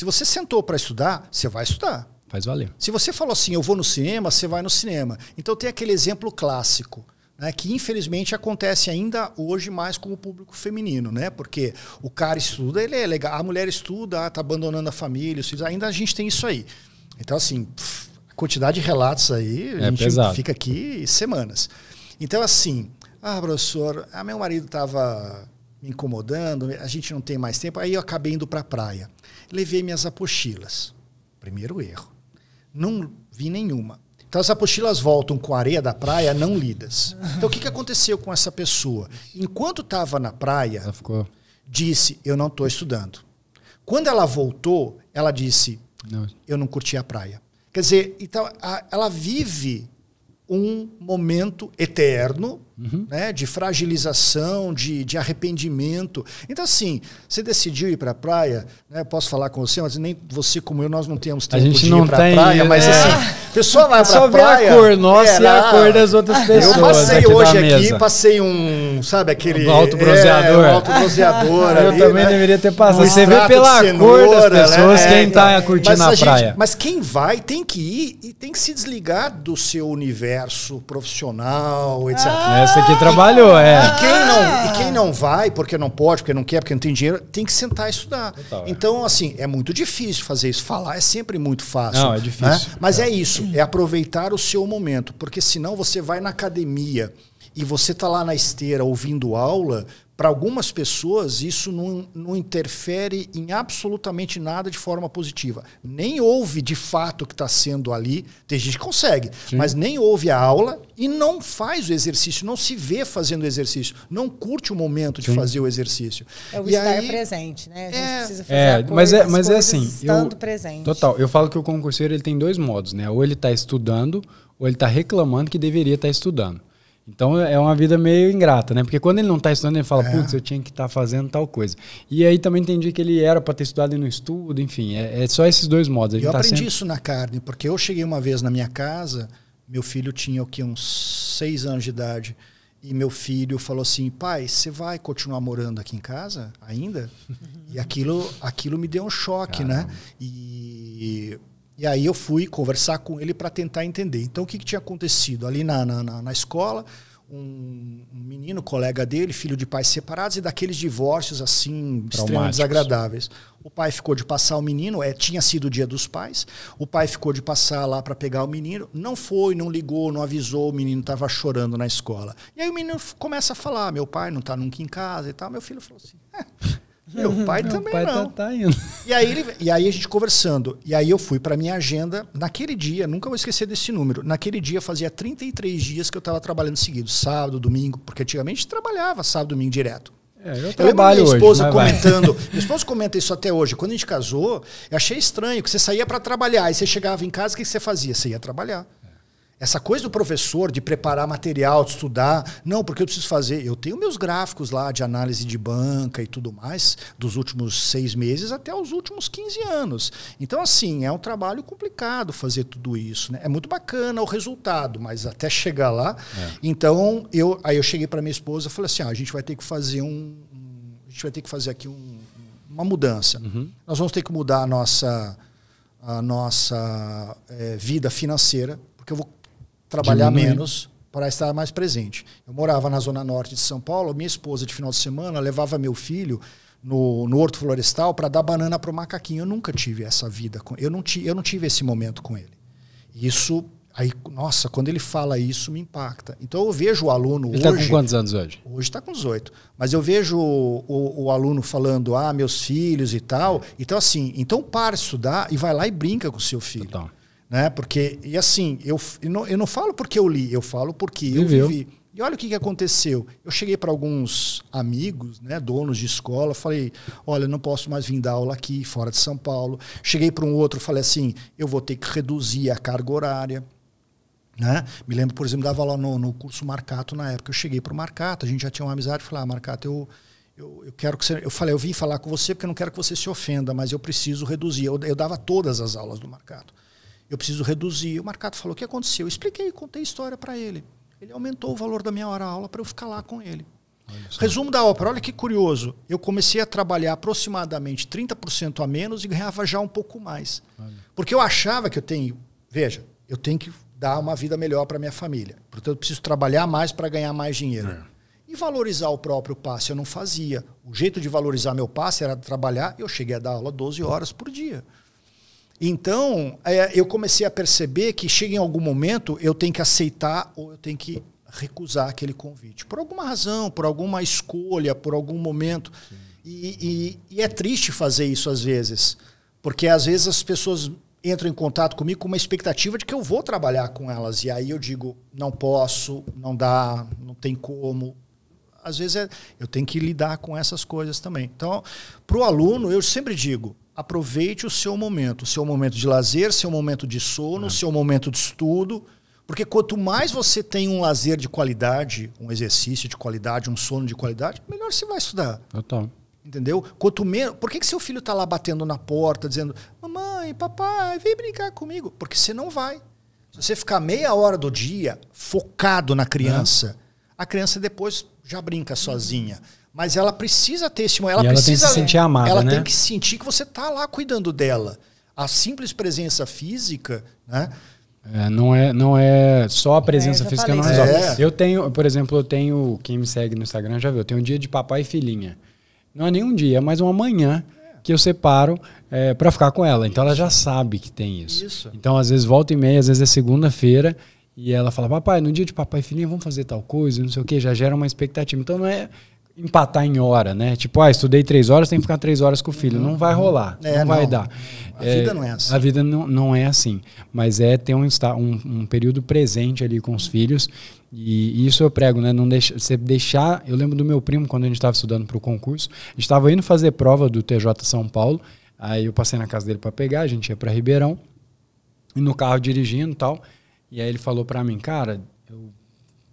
Se você sentou para estudar, você vai estudar. Faz valer. Se você falou assim, eu vou no cinema, você vai no cinema. Então tem aquele exemplo clássico. Né, que infelizmente acontece ainda hoje mais com o público feminino, né? Porque o cara estuda, ele é legal, a mulher estuda, está abandonando a família, ainda a gente tem isso aí. Então, assim, a quantidade de relatos aí, a É gente pesado. fica aqui semanas. Então, assim, ah, professor, ah, meu marido estava me incomodando, a gente não tem mais tempo, aí eu acabei indo para a praia. Levei minhas apostilas. Primeiro erro. Não vi nenhuma. Então as apostilas voltam com a areia da praia não lidas. Então o que, que aconteceu com essa pessoa? Enquanto estava na praia, disse: Eu não estou estudando. Quando ela voltou, ela disse: Não. Eu não curti a praia. Quer dizer, então, a- ela vive um momento eterno né, de fragilização, de, de arrependimento. Então, assim, você decidiu ir para a praia, né, posso falar com você, mas nem você como eu, nós não temos tempo gente de não ir para a praia, mas é. assim, a pessoa vai para Só a vê a praia... cor nossa e era- a cor das outras pessoas. eu passei aqui hoje aqui, passei um, sabe, aquele... Um autobronzeador. É, um autobronzeador Eu ali, também né? deveria ter passado. Um Você vê pela de cor das cenoura, pessoas né? quem tá É, curtindo mas a gente- praia. mas quem vai tem que ir e tem que se desligar do seu universo profissional, etc. Essa aqui trabalhou, é. E quem, não, e quem não vai, porque não pode, porque não quer, porque não tem dinheiro, tem que sentar e estudar. Total, é. então, assim, é muito difícil fazer isso. Falar é sempre muito fácil. Não, é difícil. né? Mas é isso, é aproveitar o seu momento. Porque senão você vai na academia e você tá lá na esteira ouvindo aula, para algumas pessoas isso não, não interfere em absolutamente nada de forma positiva. Nem ouve de fato o que está sendo ali. Tem gente que consegue, mas nem ouve a aula e não faz o exercício, não se vê fazendo o exercício, não curte o momento de fazer o exercício. É o E estar aí- presente, né? A gente É. precisa fazer É, a coisa, mas é, as mas é assim. Estando eu, presente. Total. Eu falo que o concurseiro ele tem dois modos, né? Ou ele está estudando, ou ele está reclamando que deveria estar estudando. Então é uma vida meio ingrata, né? Porque quando ele não está estudando, ele fala, É. putz, eu tinha que estar fazendo tal coisa. E aí também entendi que ele era para ter estudado e não estuda, enfim. É, é só esses dois modos. Gente Eu tá aprendi sempre- isso na carne, porque eu cheguei uma vez na minha casa, meu filho tinha o que, uns seis anos de idade, e meu filho falou assim, pai, você vai continuar morando aqui em casa ainda? e aquilo, aquilo me deu um choque, né? E, e aí eu fui conversar com ele para tentar entender. Então o que, que tinha acontecido? Ali na, na, na- escola, um, um menino, colega dele, filho de pais separados, e daqueles divórcios assim, extremamente desagradáveis. O pai ficou de passar o menino, é, tinha sido o dia dos pais. O pai ficou de passar lá para pegar o menino, não foi, não ligou, não avisou, o menino estava chorando na escola. E aí o menino começa a falar: meu pai não está nunca em casa e tal. Meu filho falou assim: é, meu pai Meu também pai não. Tá, tá indo. E aí, ele, e aí a gente conversando. E aí eu fui para minha agenda. Naquele dia, nunca vou esquecer desse número. Naquele dia fazia 33 dias que eu estava trabalhando seguido. Sábado, domingo. Porque antigamente trabalhava sábado, domingo direto. É, eu Eu lembro minha hoje. esposa vai. comentando. Minha esposa comenta isso até hoje. Quando a gente casou, eu achei estranho que você saía para trabalhar. E você chegava em casa, o que você fazia? Você ia trabalhar. Essa coisa do professor de preparar material, de estudar, não, porque eu preciso fazer. Eu tenho meus gráficos lá de análise de banca e tudo mais, dos últimos seis meses até os últimos 15 anos. Então, assim, é um trabalho complicado fazer tudo isso. Né? É muito bacana o resultado, mas até chegar lá. Então, eu, aí eu cheguei para minha esposa e falei assim: ah, a gente vai ter que fazer um. a gente vai ter que fazer aqui um- uma mudança. Nós vamos ter que mudar a nossa, a nossa eh, vida financeira, porque eu vou trabalhar Diminuir. menos para estar mais presente. Eu morava na zona norte de São Paulo, minha esposa de final de semana levava meu filho no, no Horto Florestal para dar banana para o macaquinho. Eu nunca tive essa vida com eu não, ti, eu não tive esse momento com ele. Isso aí, nossa, quando ele fala isso me impacta. Então eu vejo o aluno Ele tá hoje com quantos anos hoje? Hoje está com 18. Mas eu vejo o, o- o aluno falando, ah, meus filhos e tal. Então, assim, então para de estudar e vai lá e brinca com o seu filho. Total. Né? Porque, e assim, eu, eu, não, eu não falo porque eu li, eu falo porque eu Viveu. vivi. E olha o que, que aconteceu. Eu cheguei para alguns amigos, né, donos de escola, falei: olha, não posso mais vir dar aula aqui, fora de São Paulo. Cheguei para um outro, falei assim: eu vou ter que reduzir a carga horária. Né? Me lembro, por exemplo, dava aula no, no curso Marcato na época. Eu cheguei para o Marcato, a gente já tinha uma amizade. Falei, ah, Marcato, eu, eu, eu quero que você. Eu falei, eu vim falar com você porque eu não quero que você se ofenda, mas eu preciso reduzir. Eu, eu dava todas as aulas do Marcato. Eu preciso reduzir. O Marcato falou: o que aconteceu? Eu expliquei, contei a história para ele. Ele aumentou o valor da minha hora aula para eu ficar lá com ele. Resumo da ópera, olha que curioso. Eu comecei a trabalhar aproximadamente 30% a menos e ganhava já um pouco mais. Olha. Porque eu achava que eu tenho, veja, eu tenho que dar uma vida melhor para minha família. Portanto, eu preciso trabalhar mais para ganhar mais dinheiro. É. E valorizar o próprio passe eu não fazia. O jeito de valorizar meu passe era trabalhar. Eu cheguei a dar aula 12 horas por dia. Então, é, eu comecei a perceber que chega em algum momento eu tenho que aceitar ou eu tenho que recusar aquele convite. Por alguma razão, por alguma escolha, por algum momento. E, e, e, é triste fazer isso às vezes, porque às vezes as pessoas entram em contato comigo com uma expectativa de que eu vou trabalhar com elas. E aí eu digo, não posso, não dá, não tem como. Às vezes é, eu tenho que lidar com essas coisas também. Então, para o aluno, eu sempre digo, aproveite o seu momento, o seu momento de lazer, seu momento de sono, é. seu momento de estudo porque quanto mais você tem um lazer de qualidade, um exercício de qualidade, um sono de qualidade, melhor você vai estudar. Total. Entendeu? Quanto menos. Por que, que seu filho está lá batendo na porta, dizendo: Mamãe, papai, vem brincar comigo? Porque você não vai. Se você ficar meia hora do dia focado na criança, é. a criança depois já brinca sozinha. Mas ela precisa ter esse ela, ela precisa, tem que se sentir amada, Ela né? tem que sentir que você está lá cuidando dela. A simples presença física, né? É, não, é, não é só a presença é, física não resolve. É. Eu tenho, por exemplo, eu tenho, quem me segue no Instagram já viu, eu tenho um dia de papai e filhinha. Não é nem um dia, mas uma manhã que eu separo é, para ficar com ela. Então ela já sabe que tem isso. isso. Então às vezes volta e meia, às vezes é segunda-feira e ela fala, papai, no dia de papai e filhinha vamos fazer tal coisa, não sei o que, já gera uma expectativa. Então não é empatar em hora, né? Tipo, ah, estudei três horas, tem que ficar três horas com o filho. Não vai rolar, é, não, não, vai dar. A é, vida não é assim. A vida não, não é assim. Mas é ter um, um, um período presente ali com os filhos. E, isso eu prego, né? Não deixa, você deixar. Eu lembro do meu primo, quando a gente estava estudando para o concurso, a gente estava indo fazer prova do TJ São Paulo. Aí eu passei na casa dele para pegar, a gente ia para Ribeirão, e no carro dirigindo e tal. E aí ele falou para mim, cara, eu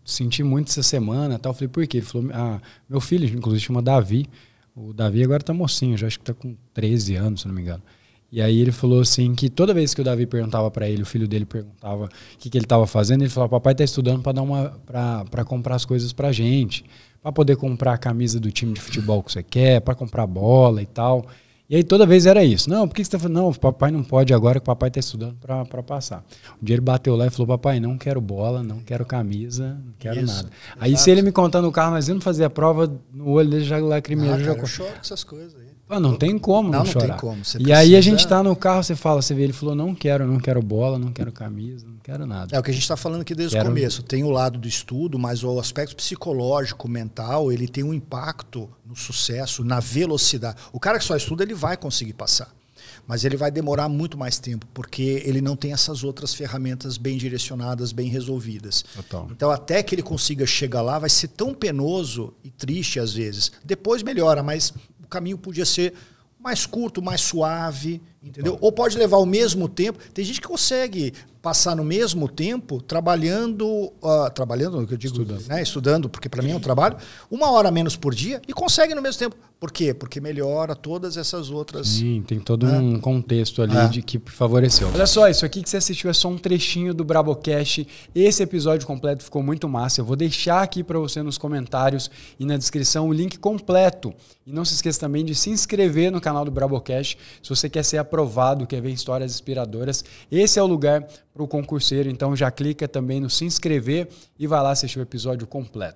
senti muito essa semana tal. Eu falei, por quê? Ele falou, ah, meu filho, inclusive, chama Davi. O Davi agora tá mocinho, já acho que tá com 13 anos, se não me engano. E aí ele falou assim que toda vez que o Davi perguntava para ele, o filho dele perguntava o que, que ele estava fazendo, ele falava: "Papai está estudando para dar uma para comprar as coisas para gente, para poder comprar a camisa do time de futebol que você quer, para comprar bola e tal". E aí toda vez era isso. Não, por que você está falando? Não, o papai não pode agora que o papai está estudando para passar. Um dia ele bateu lá e falou: Papai, não quero bola, não quero camisa, não quero isso, nada. Exato. Aí se ele me contar no carro, mas eu não fazia a prova, no olho dele já lacrimeou. Ah, já... eu choro com essas coisas aí. Ah, não tem como não, não, chorar. Tem como. Você e precisa... aí a gente está no carro, você fala, você vê, ele falou, não quero, não quero bola, não quero camisa, não quero nada. É o que a gente está falando aqui desde quero... o começo. Tem o lado do estudo, mas o aspecto psicológico, mental, ele tem um impacto no sucesso, na velocidade. O cara que só estuda, ele vai conseguir passar. Mas ele vai demorar muito mais tempo, porque ele não tem essas outras ferramentas bem direcionadas, bem resolvidas. Total. Então, até que ele consiga chegar lá, vai ser tão penoso e triste às vezes. Depois melhora, mas o caminho podia ser mais curto, mais suave, entendeu? Ou pode levar o mesmo tempo. Tem gente que consegue passar no mesmo tempo trabalhando, uh, trabalhando, que eu digo, estudando, né, estudando porque para mim é um trabalho, uma hora menos por dia e consegue no mesmo tempo. Por quê? Porque melhora todas essas outras. Sim, tem todo né? um contexto ali é. de que favoreceu. Olha só, isso aqui que você assistiu é só um trechinho do Brabocast. Esse episódio completo ficou muito massa. Eu vou deixar aqui para você nos comentários e na descrição o link completo. E não se esqueça também de se inscrever no canal do Brabocast se você quer ser aprovado, quer ver histórias inspiradoras. Esse é o lugar para o concurseiro. Então já clica também no se inscrever e vai lá assistir o episódio completo.